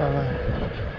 拜拜